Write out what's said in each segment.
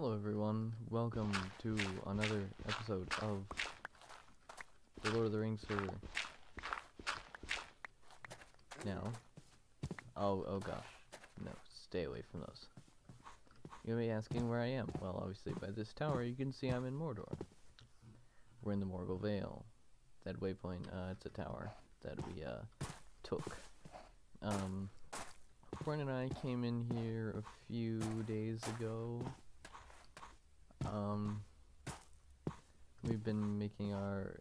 Hello everyone, welcome to another episode of the Lord of the Rings server. Now, oh, oh gosh, no, stay away from those. You may be asking where I am. Well, obviously by this tower you can see I'm in Mordor. We're in the Morgul Vale. That waypoint, uh, it's a tower that we, uh, took. Um, Corin and I came in here a few days ago. Um, we've been making our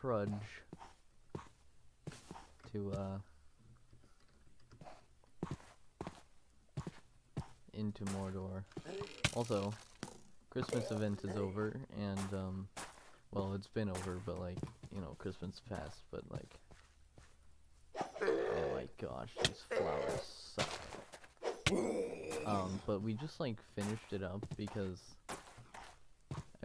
trudge to, uh, into Mordor. Also, Christmas event is over, and, um, well, it's been over, but, like, you know, Christmas passed, but, like, oh my gosh, these flowers suck. Um, but we just, like, finished it up because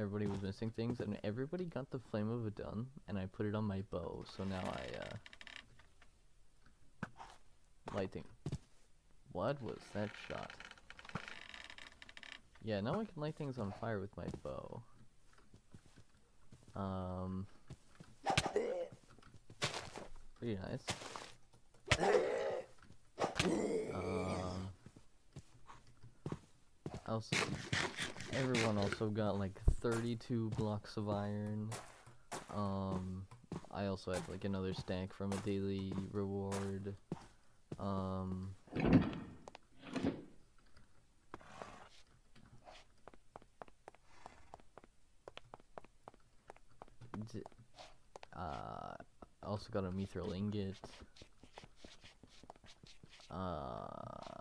everybody was missing things, and everybody got the Flame of Adun, and I put it on my bow, so now I, uh, lighting. What was that shot? Yeah, now I can light things on fire with my bow. Um, pretty nice. Um, also, everyone also got like 32 blocks of iron. Um, I also have like another stack from a daily reward. Um, uh, also got a mithril ingot. Uh,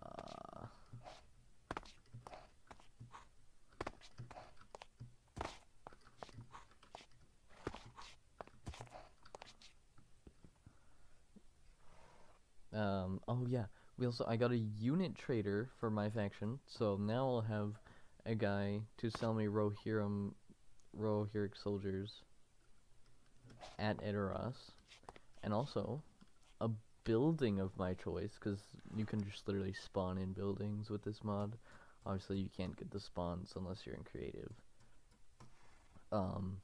um, oh yeah, we also, I got a unit trader for my faction, so now I'll have a guy to sell me Rohirrim, Rohirric soldiers at Edoras, and also a building of my choice, because you can just literally spawn in buildings with this mod. Obviously, you can't get the spawns unless you're in creative. Um,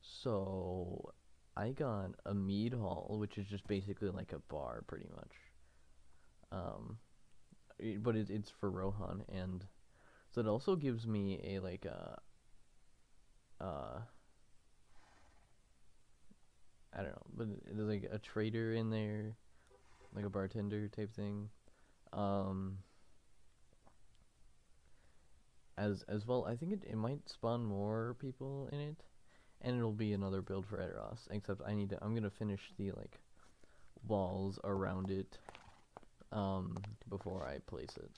so I got a mead hall, which is just basically like a bar, pretty much. Um, i- but it, it's for Rohan, and so it also gives me a like a uh I don't know, but there's like a trader in there, like a bartender type thing. Um as as well, I think it, it might spawn more people in it. And it'll be another build for Edoras, except I need to I'm gonna finish the like walls around it um before I place it.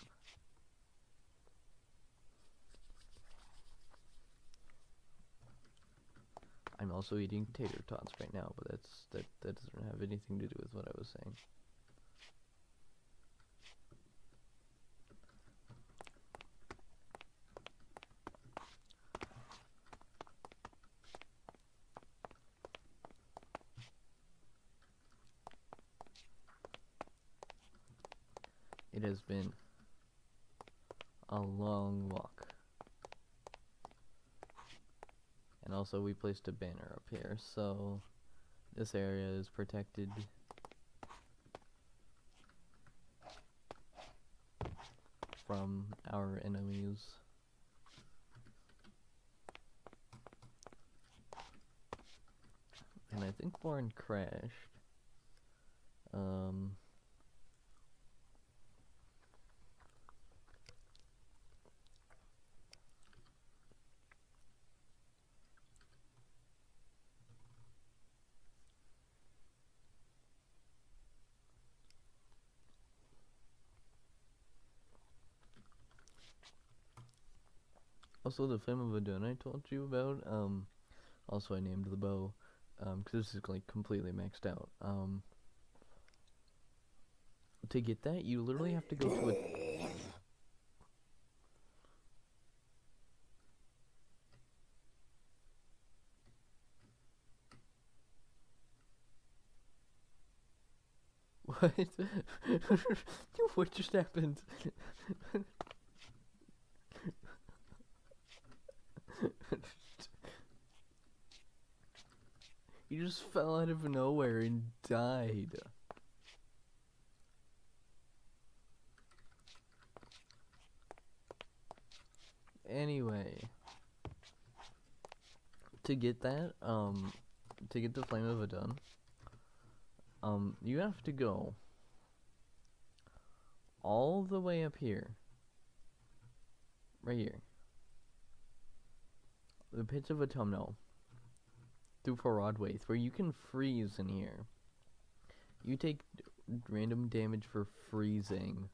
I'm also eating tater tots right now, but that's that that doesn't have anything to do with what I was saying. It has been a long walk. And also we placed a banner up here, so this area is protected. From our enemies. And I think Warren crashed. Also, the Flame of Adun I told you about, um, also I named the bow, um, because this is like completely maxed out. Um, to get that, you literally have to go to a. What? what just happened? you just fell out of nowhere and died. Anyway, to get that, um, to get the Flame of Adun, um, you have to go all the way up here. Right here. The Pits of Utumno. Through Forodwaith, where you can freeze in here. You take random damage for freezing,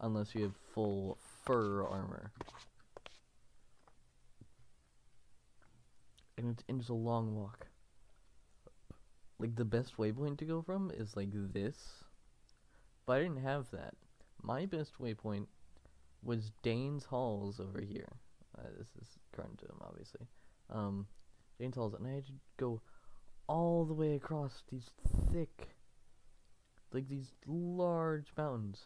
unless you have full fur armor. And it's, and it's a long walk. Like, the best waypoint to go from is like this. But I didn't have that. My best waypoint was Dane's Halls over here. Uh, this is current to him, obviously. Um, Dane's Halls, and I had to go all the way across these thick, like these large mountains.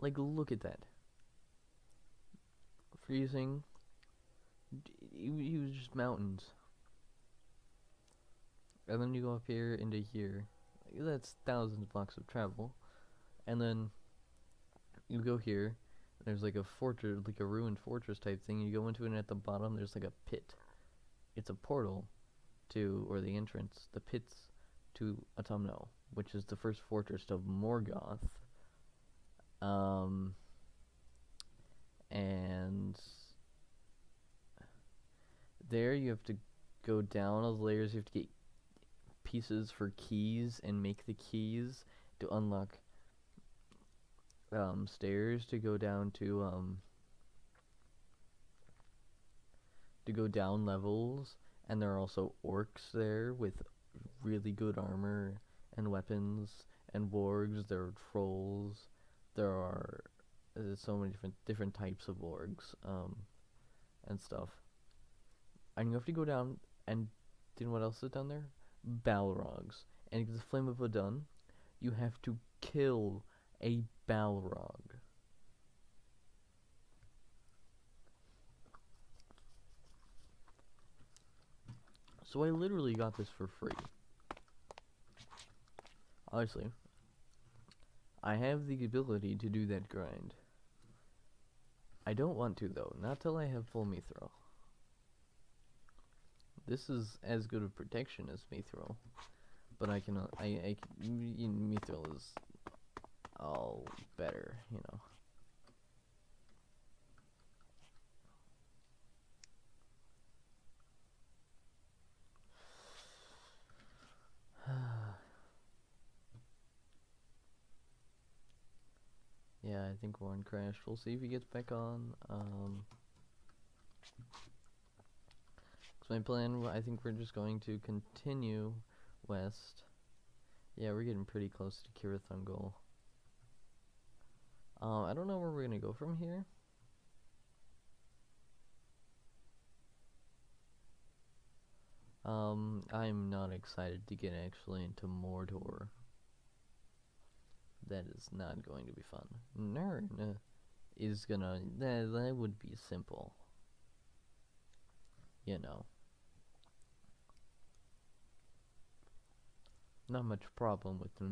Like, look at that. Freezing. He was just mountains. And then you go up here into here. That's thousands of blocks of travel. And then you go here. There's like a fortress, like a ruined fortress type thing. You go into it, and at the bottom, there's like a pit. It's a portal to, or the entrance, the pits to Utumno, which is the first fortress of Morgoth. Um, and there you have to go down all the layers. You have to get pieces for keys and make the keys to unlock um, stairs to go down to um, to go down levels and there are also orcs there with really good armor and weapons and wargs. There are trolls. There are there's so many different different types of wargs um, and stuff. And you have to go down and know what else is down there? Balrogs. And the flame of Adun you have to kill a balrog. So I literally got this for free. Honestly I have the ability to do that grind. I don't want to though not till I have full mithril. This is as good of protection as Mithril. But I cannot, I, I, Mithril is all better, you know. yeah, I think Warren crashed. We'll see if he gets back on. Um, my plan, I think we're just going to continue west. Yeah, we're getting pretty close to Cirith Ungol. Uh, I don't know where we're going to go from here. Um, I'm not excited to get actually into Mordor. That is not going to be fun. Nurn is gonna, that, that would be simple. You know. Not much problem with the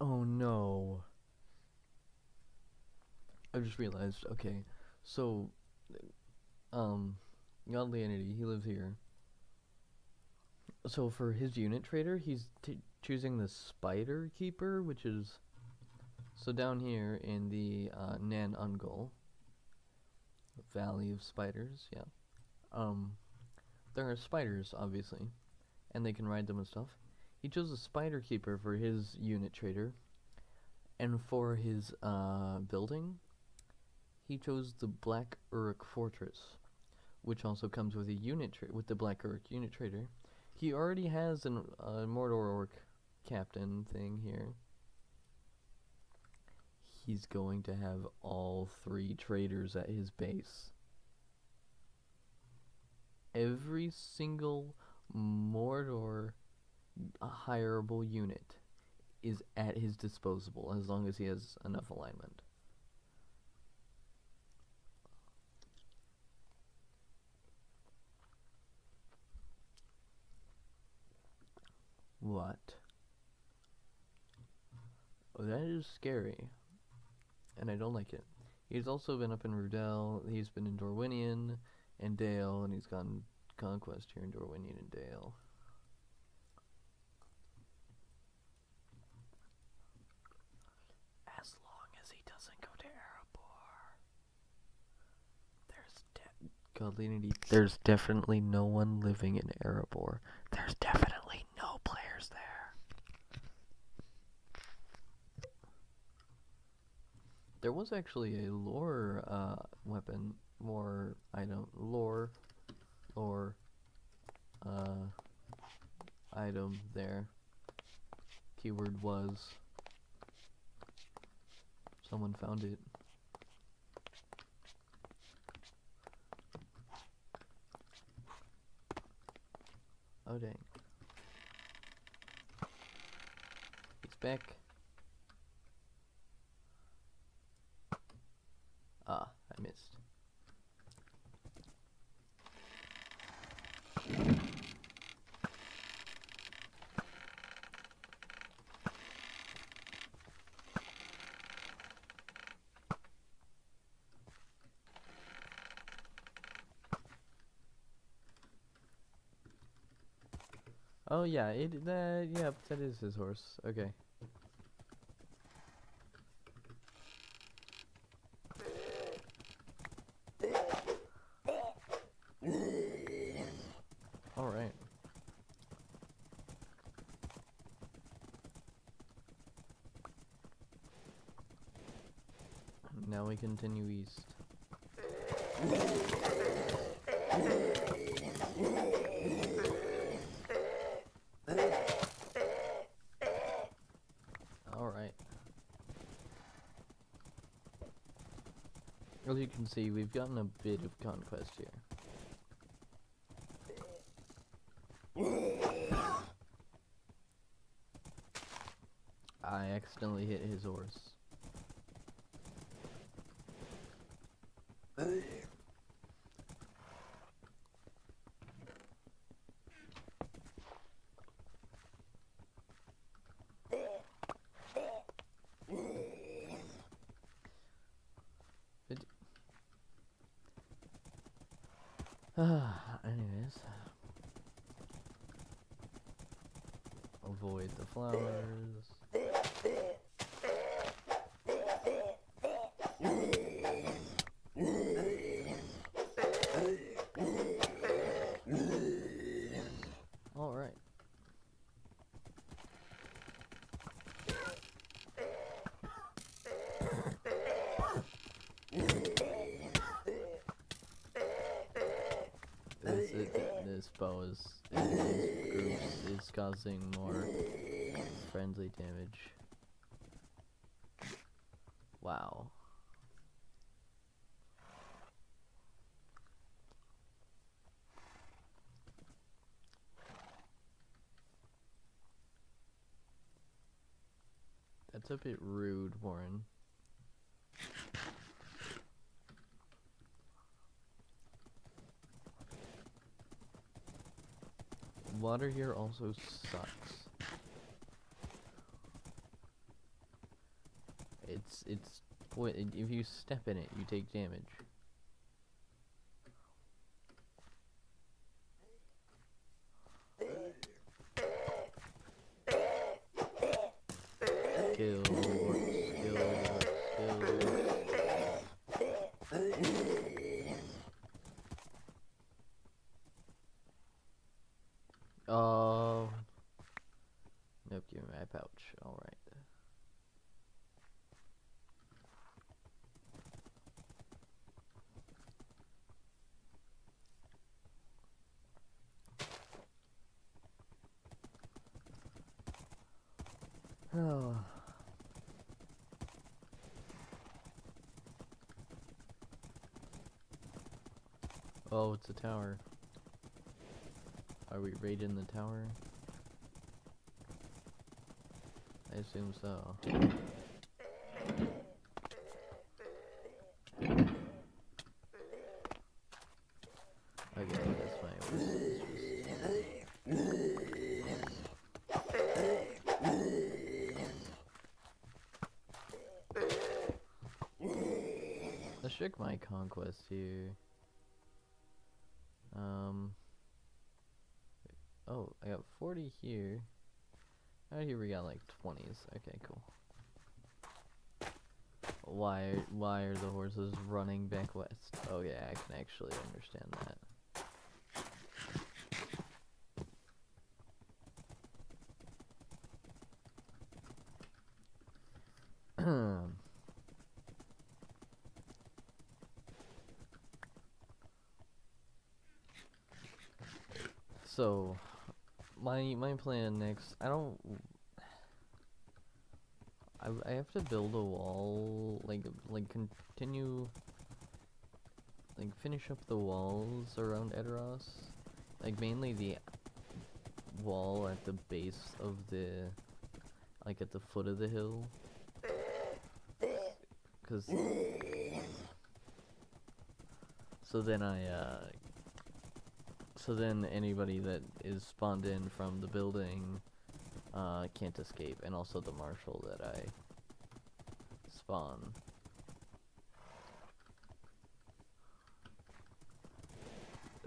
Oh no. I just realized, okay, so, um, Godly Entity, he lives here. So for his unit trader, he's choosing the Spider Keeper, which is, so down here in the uh, Nan Ungol, Valley of Spiders, yeah um, there are spiders, obviously, and they can ride them and stuff. He chose a spider keeper for his unit trader, and for his uh, building, he chose the Black Uruk Fortress, which also comes with a unit with the Black Uruk unit trader. He already has a uh, Mordor Orc captain thing here. He's going to have all three traders at his base every single Mordor a hireable unit is at his disposal as long as he has enough alignment. What? Oh, that is scary. And I don't like it. He's also been up in Rhudel, he's been in Dorwinion and Dale, and he's gone Conquest here in Dorwinion and Dale. Godly Entity. There's definitely no one living in Erebor. There's definitely no players there. There was actually a lore uh, weapon, lore item, lore, lore uh, item there. Keyword was. Someone found it. Oh dang. He's back. Ah, I missed. Oh yeah, it that yeah, that is his horse. Okay. All right. Now we continue east. All right. As you can see, we've gotten a bit of conquest here. I accidentally hit his horse. It Ah, anyways. Avoid the flowers. Alright. This, is, this bow is, is, groups is causing more friendly damage. Wow. That's a bit rude, Warren. Water here also sucks. It's it's if you step in it, you take damage. Pouch. Alright. Oh. Oh, it's a tower. Are we raiding the tower? I assume so. Okay, that's fine. Let's check my conquest here. Um. Oh, I got 40 here. Out here we got like 20s. Okay, cool. Why why are the horses running back west? Oh yeah, I can actually understand that. so my plan next I don't I, I have to build a wall, like, like continue, like finish up the walls around Edoras, like mainly the wall at the base of the, like at the foot of the hill, cause, so then I, uh, so then anybody that is spawned in from the building uh, can't escape, and also the marshal that I spawn.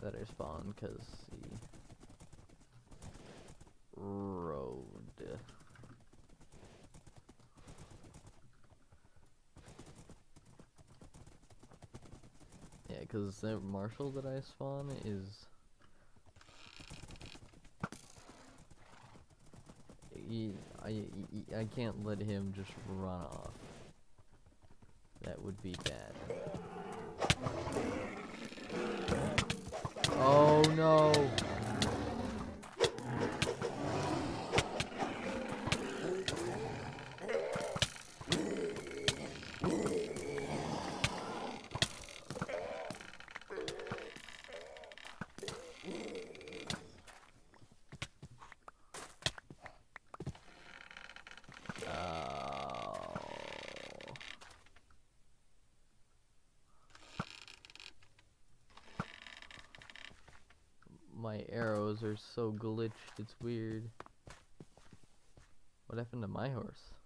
That I spawn because the road. Yeah, because the marshal that I spawn is I, I can't let him just run off. That would be bad. Oh no! My arrows are so glitched, it's weird. What happened to my horse?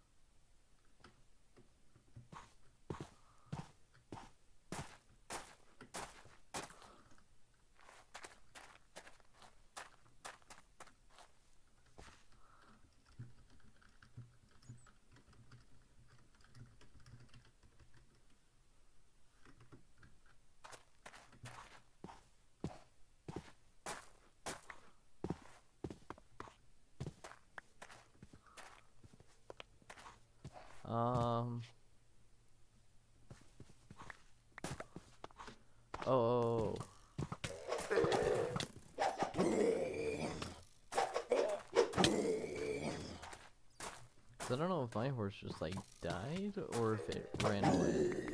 Just like died or if it ran away.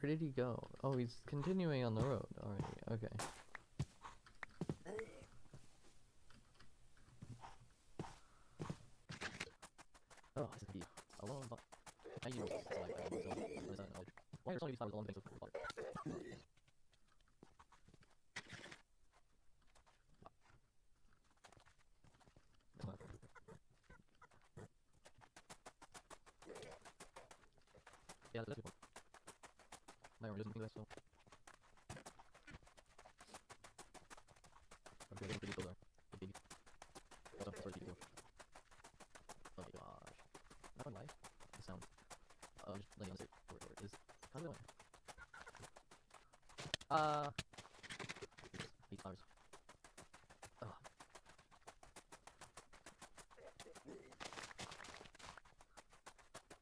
Where did he go? Oh, he's continuing on the road already. Okay. Oh, this is the alone. I you know that's why I don't know. Why are some of these flowers along the banks of water? Yeah, that's a good one. My arm doesn't think that, so. Okay, they're pretty cool though. The baby. Also, that's where the baby go. Oh my gosh. Not gonna lie. The sound. Oh, just letting on the where it is. How's it going? Uh. Eight flowers. Oh.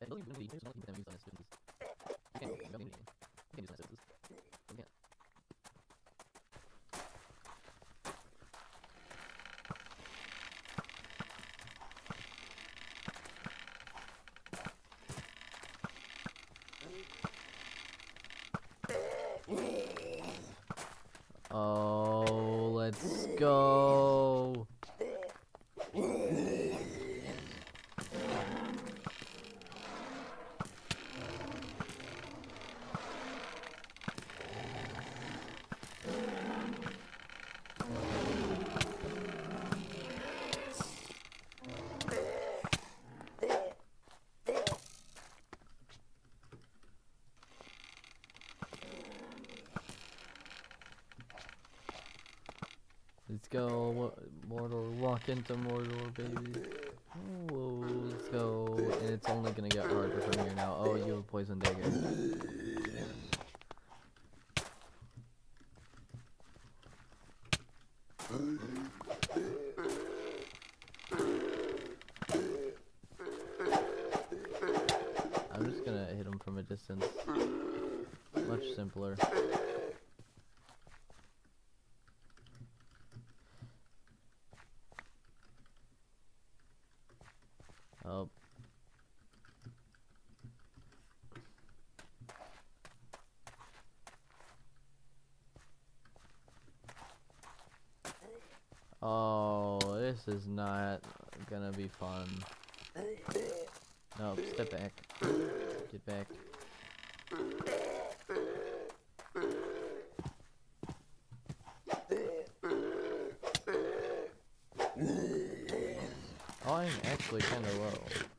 Yeah, building building there's nothing that use on this business. You can't build anything. You can't use on this business. You can't. Oh, let's go. Let's go, Mordor. Walk into Mordor, baby. Whoa, let's go. And it's only gonna get harder from here now. Oh, you have a poison dagger. I'm just gonna hit him from a distance. Much simpler. Oh. Oh, this is not gonna be fun. No, step back. Get back. Oh, I'm actually kind of low.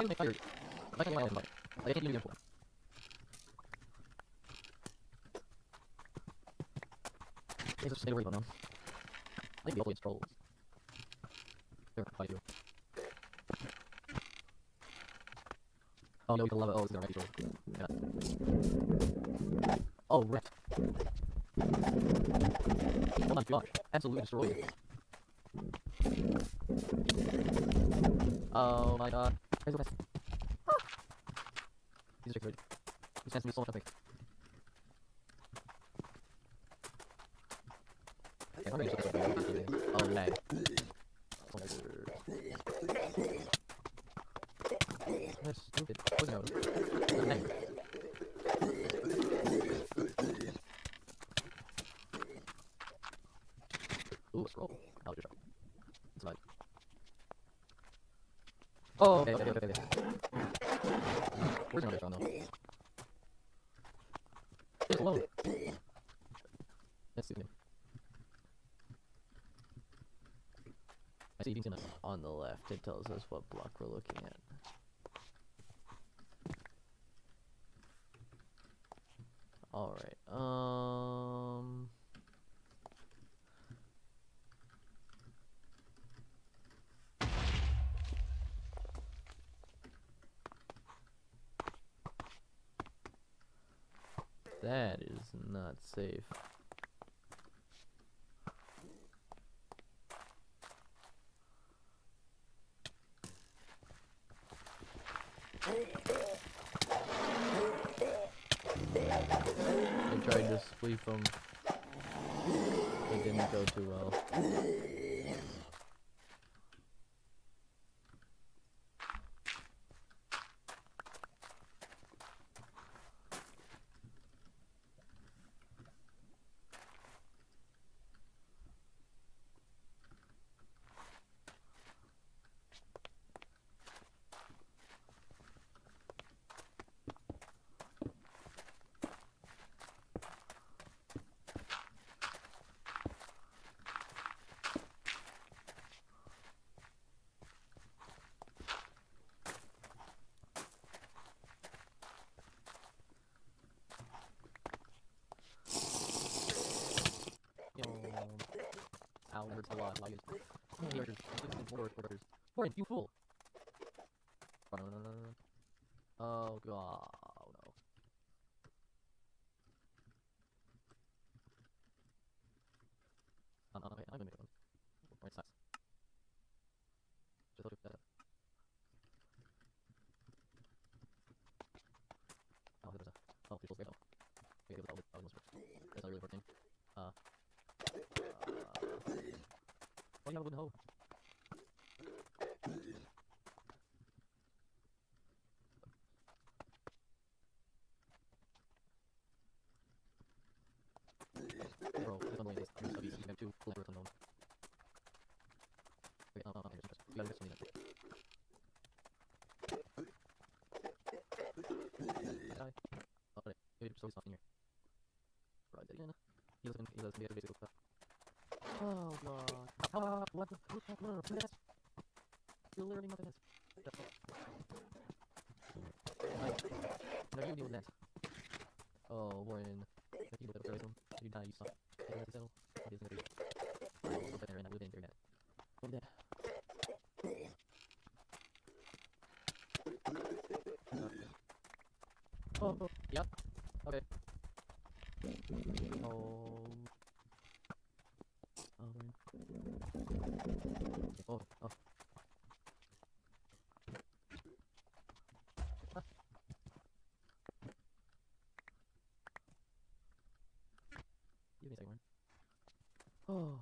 Why do they fire? Why can't you fire? I can't use them for. Just stay away from. I think the always trolls. They're fight you. Oh no, we can love it. Oh, this is already troll. Yeah. Oh, right. Oh my gosh. Absolutely destroyed. Oh my god. Where's the best? He's a great. He sends me so much traffic. Okay, I'm gonna just look at the- Oh, lag. That's stupid. Poison arrow. Lag. Ooh, a scroll. I'll just It's like. Oh, okay, okay, okay, okay. Where's another shot though? It's low. That's stupid. I see eating on the left. It tells us what block we're looking at. All right. Um. That is not safe. I to. It didn't go too well. More archers. Warren, you fool! Oh god, oh no. I'm, I'm, gonna make one. Right. Just. Oh, there's a. Oh, you're supposed to go. Okay, that was, that was That's not really working. Uh. uh oh, you have a hoe. Bro, this one this. I'm just you have two collaborators unknown. Wait, oh, oh, here's You gotta get something that. Die. so he's not in here. Right again. He doesn't. He doesn't get basic stuff. Oh god. Ah, what the? No, no, that's. You're literally nothing else. No, you deal that. Oh, Warren. If you at the you die, you suck. Have to settle. It isn't gonna be. There, and I been very bad. Over there. Oh, oh, yep. Okay. Oh. Oh, man. Oh, oh. Ah. Give me a second, man. Oh.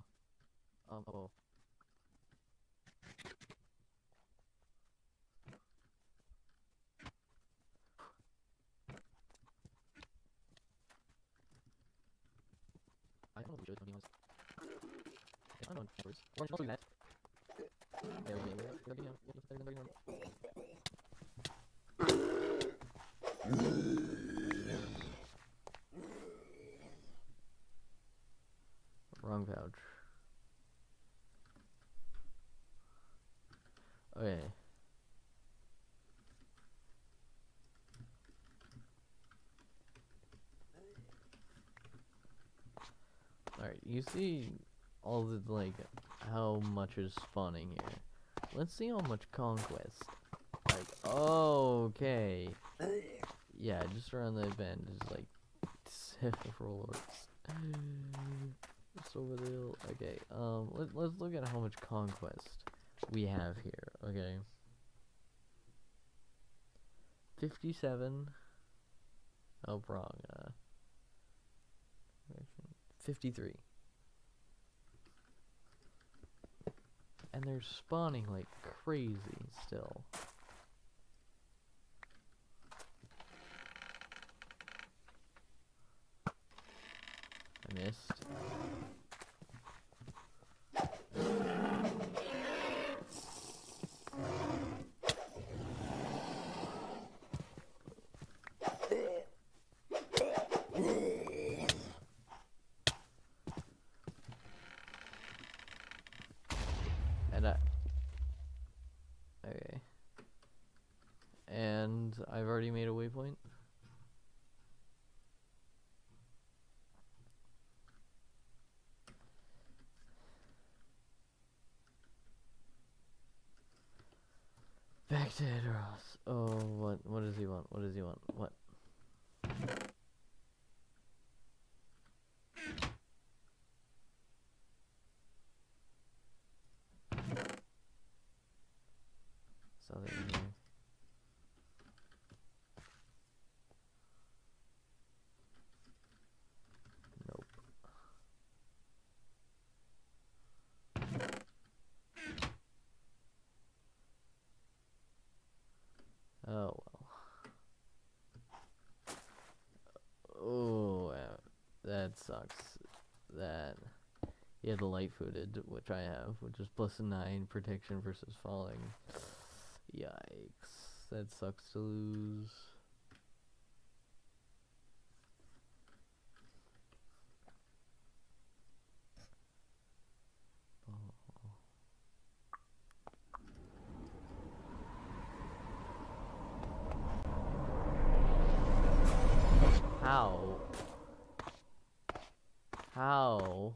Um, uh oh. I I'm on don't do that. There we go. There we go. There we go. There we go. There we go. Wrong pouch. Okay. Alright, you see all the, like, how much is spawning here. Let's see how much conquest. Like, okay. Yeah, just around the bend is like several orcs. It's over the hill. Okay, um, let, let's look at how much conquest we have here, okay? 57. Oh, wrong, uh. 53. And they're spawning like crazy still. I missed. And I. Okay. And I've already made a waypoint. Back to Edoras. Oh, what? What does he want? What does he want? What? Something in here. Nope. Oh well. Oh, uh, that sucks. That he had the light footed, which I have, which is plus a nine protection versus falling. Yikes. That sucks to lose. Oh. How? How?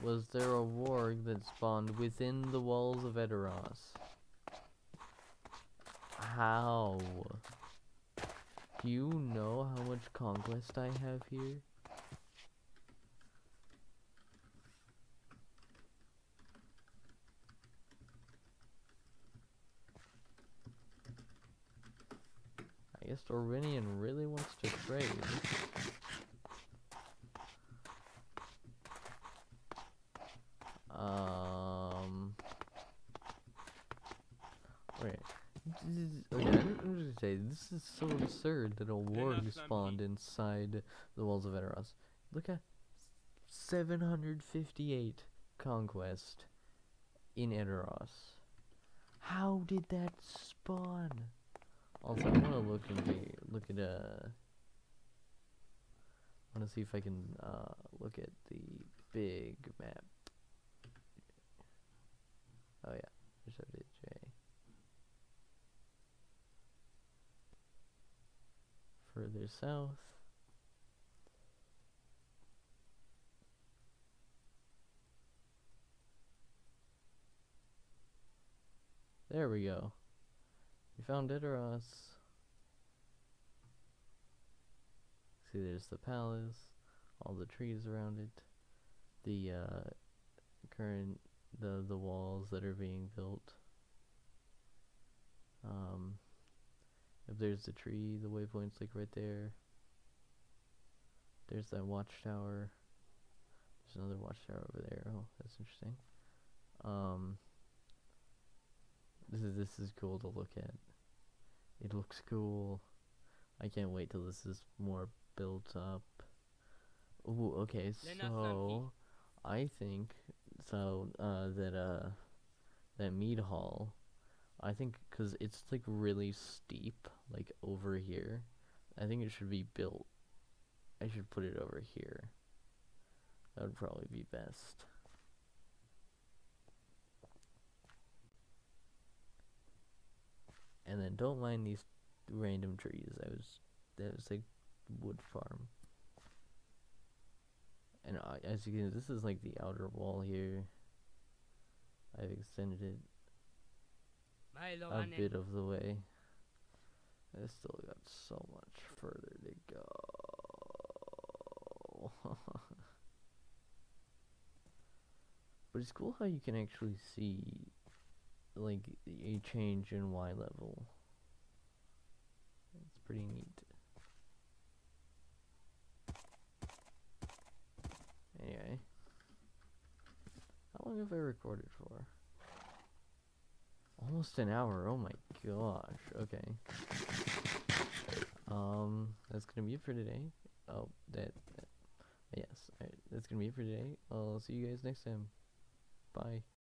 Was there a warg that spawned within the walls of Edoras? How? Do you know how much conquest I have here? I guess Dorwinion really wants to trade. Um. Wait. This is- Okay, I'm just gonna say this is so absurd that a warg spawned inside the walls of Edoras. Look at 758 conquest in Edoras. How did that spawn? Also, I want to look and look at uh. I want to see if I can uh look at the big map. Oh yeah, there's a bit J. Further south. There we go. We found Edoras. See, there's the palace, all the trees around it, the uh, current the the walls that are being built. Um, if there's the tree, the waypoint's like right there. There's that watchtower. There's another watchtower over there. Oh, that's interesting. Um, this is this is cool to look at. It looks cool. I can't wait till this is more built up. Ooh, okay, so I think so uh, that uh that mead hall. I think because it's like really steep, like over here. I think it should be built. I should put it over here. That would probably be best. And then don't mind these random trees. I was that was like wood farm. And uh, as you can, this is like the outer wall here. I've extended it a bit of the way. I still got so much further to go. but it's cool how you can actually see like a change in Y level. It's pretty neat. Anyway. How long have I recorded for? Almost an hour, oh my gosh, okay. Um, that's gonna be it for today. Oh, that, that yes, alright, that's gonna be it for today. I'll see you guys next time. Bye.